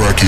Rocky.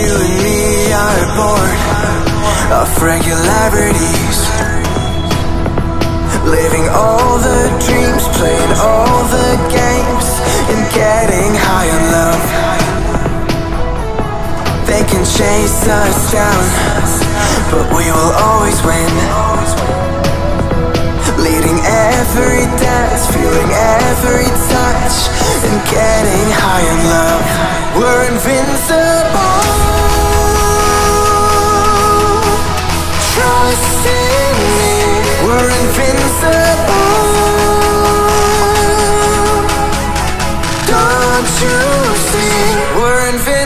You and me are born of regularities. Living all the dreams, playing all the games And getting high on love. They can chase us down But we will always win. Leading every dance, feeling every touch And getting high on love. We're invincible See We're invincible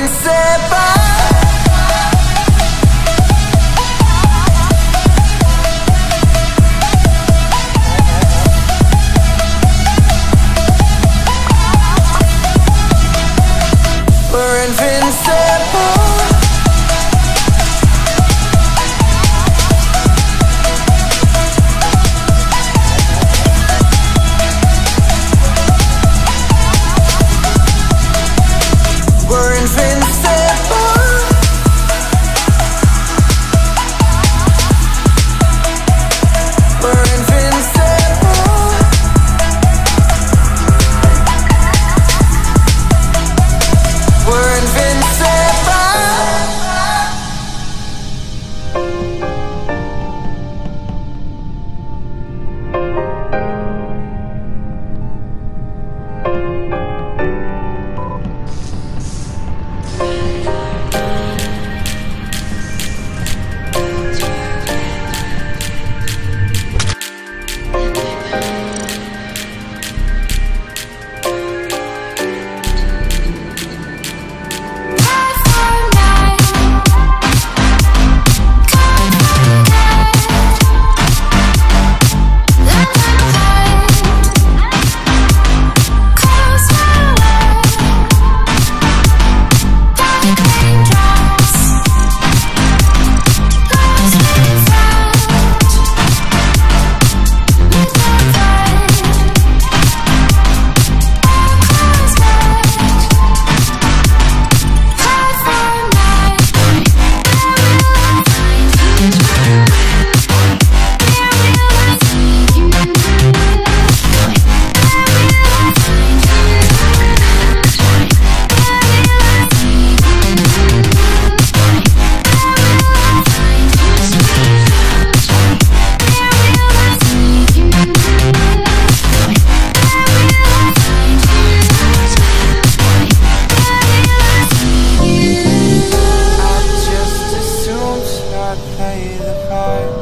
God pay the price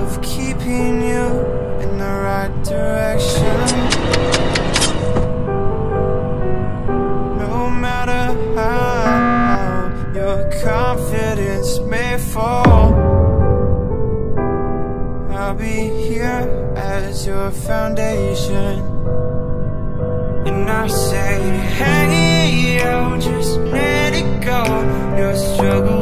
of keeping you in the right direction. No matter how your confidence may fall, I'll be here as your foundation. And I say, hey, you just let it go. Your struggle.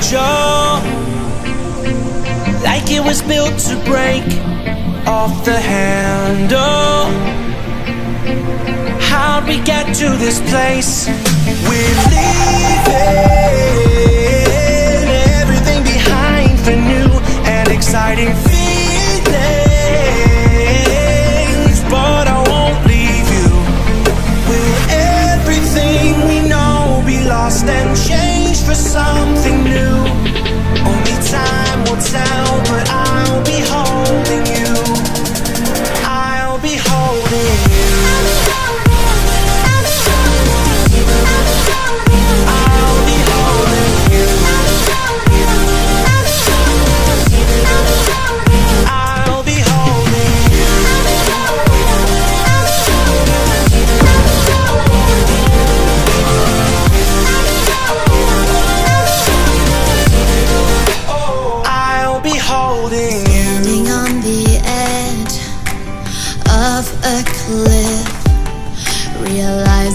jaw Like it was built to break off the handle How'd we get to this place? We're leaving everything behind for new and exciting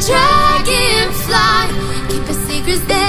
Dragonfly. Keep the secrets there,